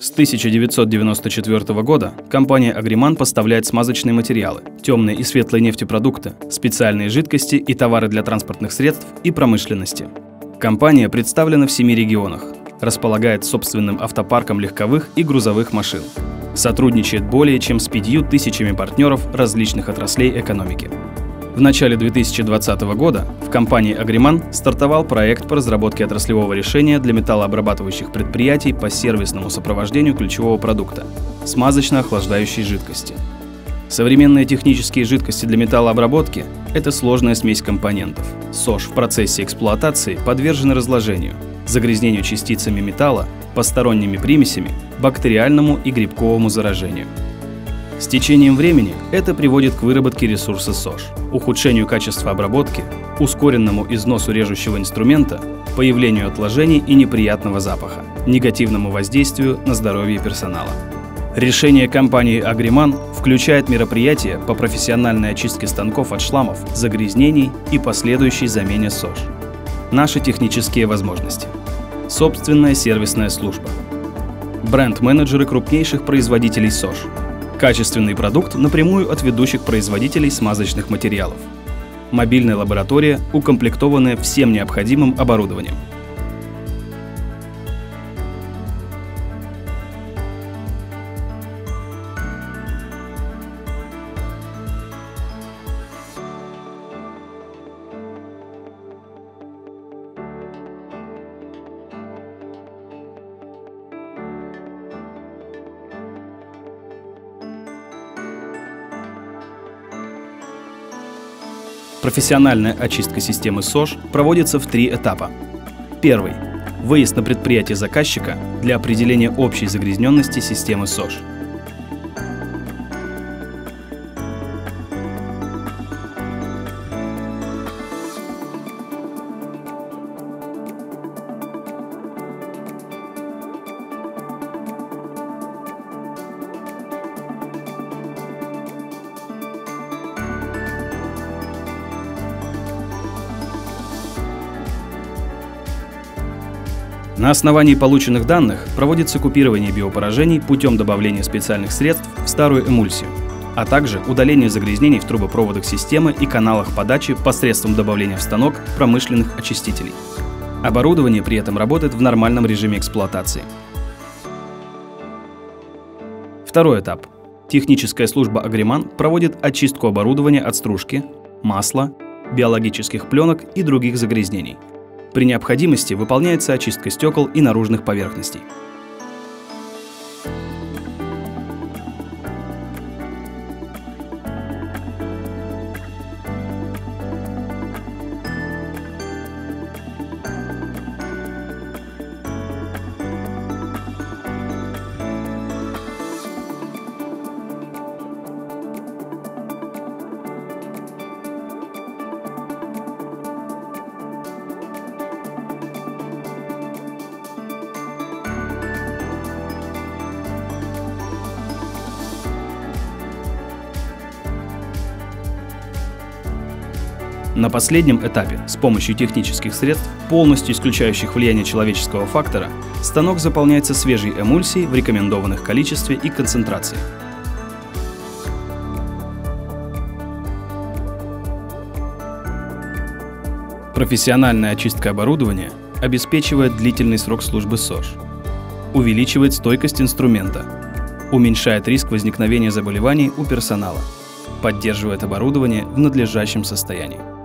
С 1994 года компания «Агриман» поставляет смазочные материалы, темные и светлые нефтепродукты, специальные жидкости и товары для транспортных средств и промышленности. Компания представлена в семи регионах, располагает собственным автопарком легковых и грузовых машин, сотрудничает более чем с пятью тысячами партнеров различных отраслей экономики. В начале 2020 года в компании «Агриман» стартовал проект по разработке отраслевого решения для металлообрабатывающих предприятий по сервисному сопровождению ключевого продукта – смазочно-охлаждающей жидкости. Современные технические жидкости для металлообработки – это сложная смесь компонентов. СОЖ в процессе эксплуатации подвержены разложению, загрязнению частицами металла, посторонними примесями, бактериальному и грибковому заражению – с течением времени это приводит к выработке ресурса СОЖ, ухудшению качества обработки, ускоренному износу режущего инструмента, появлению отложений и неприятного запаха, негативному воздействию на здоровье персонала. Решение компании «Агриман» включает мероприятия по профессиональной очистке станков от шламов, загрязнений и последующей замене СОЖ. Наши технические возможности. Собственная сервисная служба. Бренд-менеджеры крупнейших производителей СОЖ – Качественный продукт напрямую от ведущих производителей смазочных материалов. Мобильная лаборатория, укомплектованная всем необходимым оборудованием. Профессиональная очистка системы СОЖ проводится в три этапа. Первый. Выезд на предприятие заказчика для определения общей загрязненности системы СОЖ. На основании полученных данных проводится купирование биопоражений путем добавления специальных средств в старую эмульсию, а также удаление загрязнений в трубопроводах системы и каналах подачи посредством добавления в станок промышленных очистителей. Оборудование при этом работает в нормальном режиме эксплуатации. Второй этап. Техническая служба «Агриман» проводит очистку оборудования от стружки, масла, биологических пленок и других загрязнений – при необходимости выполняется очистка стекол и наружных поверхностей. На последнем этапе, с помощью технических средств, полностью исключающих влияние человеческого фактора, станок заполняется свежей эмульсией в рекомендованных количестве и концентрации. Профессиональная очистка оборудования обеспечивает длительный срок службы СОЖ, увеличивает стойкость инструмента, уменьшает риск возникновения заболеваний у персонала, поддерживает оборудование в надлежащем состоянии.